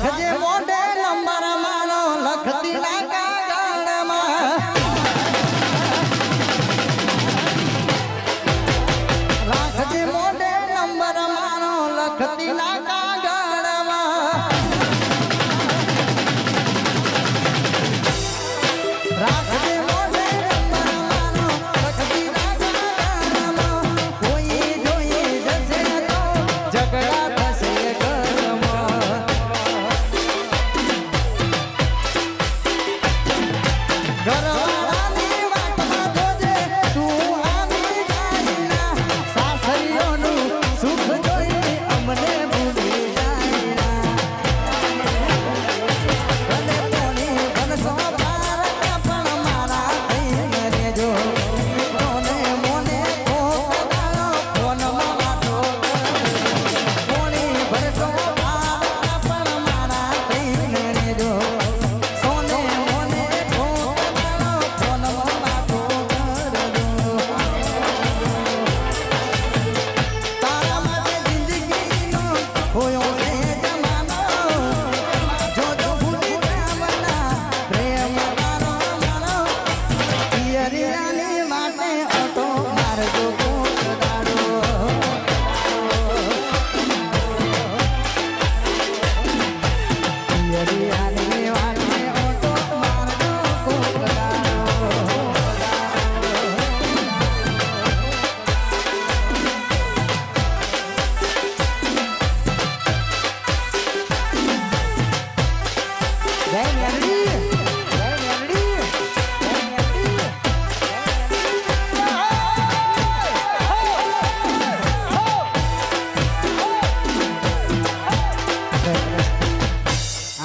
看见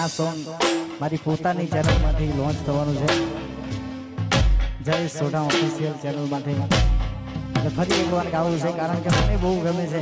આ સોંગ મારી પોતાની ચેનલમાંથી લોન્ચ થવાનું છે. જય સોઢા ઓફિશિયલ ચેનલમાંથી ફરી એકવાર ગાવું છે, કારણ કે મને બહુ ગમે છે.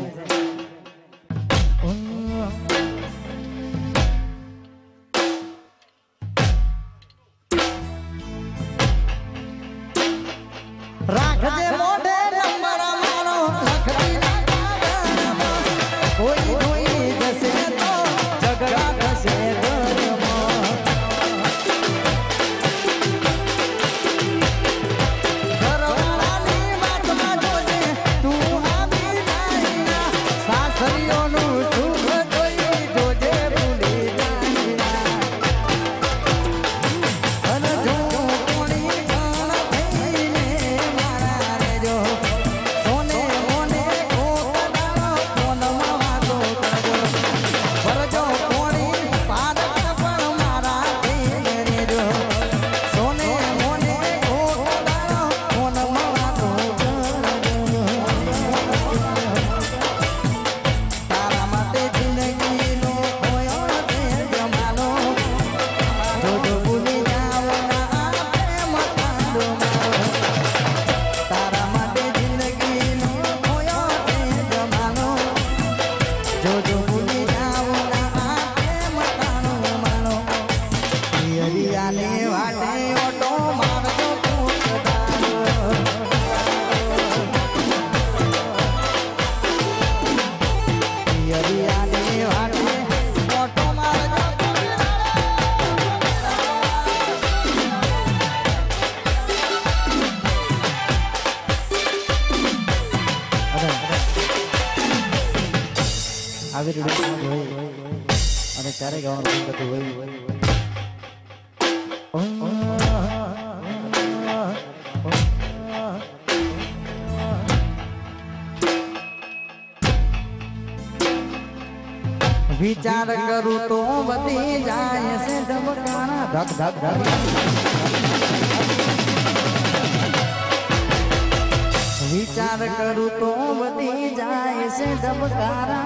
Gotta go and look at विचार करो तो बती जाए से दबकाना धक धक धक। विचार करो तो बती जाए से दबकाना